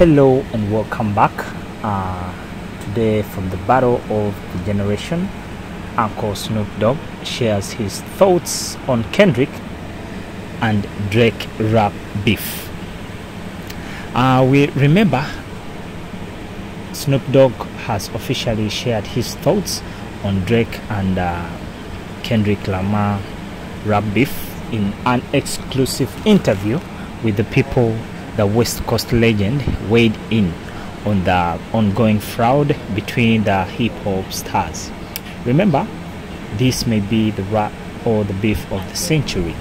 Hello and welcome back. Uh, today, from the battle of the generation, Uncle Snoop Dogg shares his thoughts on Kendrick and Drake rap beef. Uh, we remember Snoop Dogg has officially shared his thoughts on Drake and uh, Kendrick Lamar rap beef in an exclusive interview with the people the West Coast legend weighed in on the ongoing fraud between the hip hop stars. Remember, this may be the rap or the beef of the century.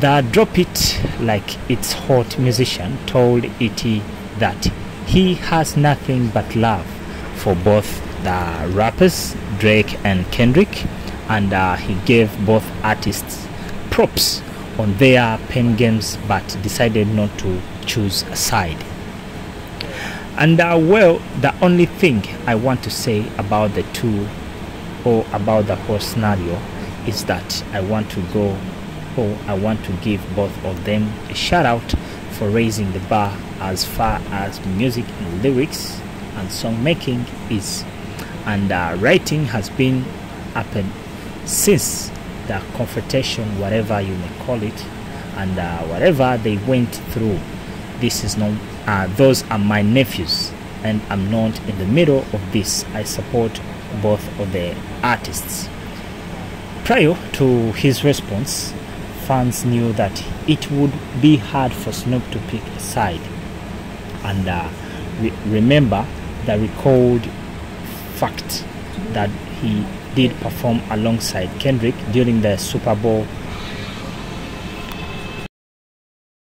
The Drop It Like It's Hot musician told E.T. that he has nothing but love for both the rappers, Drake and Kendrick, and uh, he gave both artists props on their pen games but decided not to choose a side. And uh, well, the only thing I want to say about the two or about the whole scenario is that I want to go or I want to give both of them a shout out for raising the bar as far as music and lyrics and song making is. And uh, writing has been happened since the confrontation, whatever you may call it, and uh, whatever they went through. This is not, uh, those are my nephews, and I'm not in the middle of this. I support both of the artists. Prior to his response, fans knew that it would be hard for Snoop to pick a side. And uh, re- remember the recalled fact that he did perform alongside Kendrick during the Super Bowl